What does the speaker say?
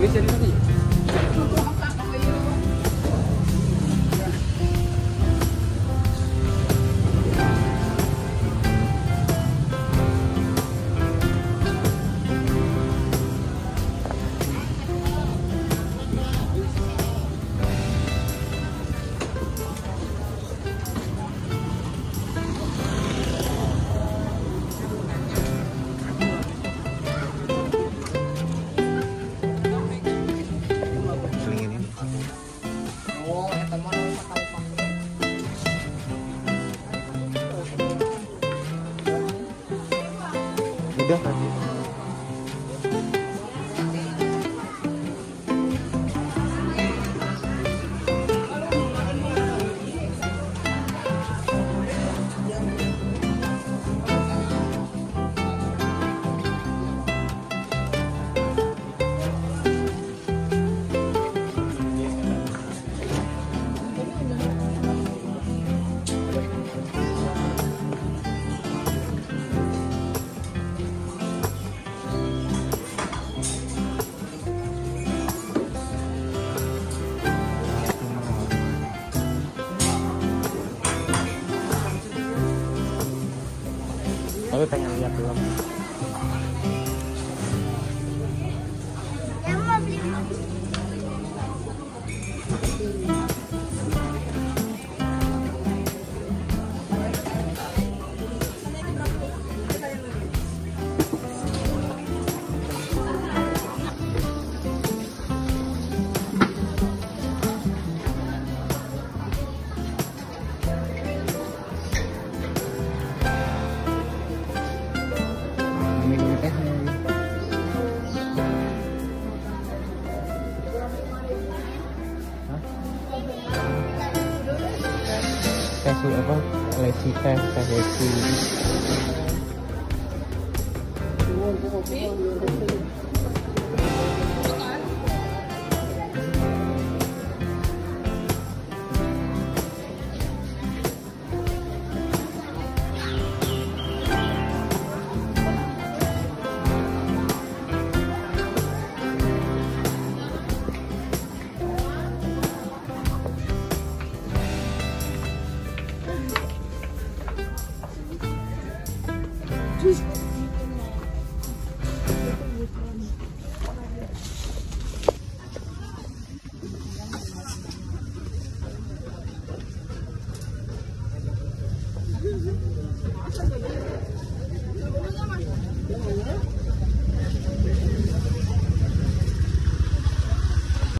Bisa 地 Yeah. Tapi pengen lihat dulu kasih apa? Lesi teh teh lesi 这这个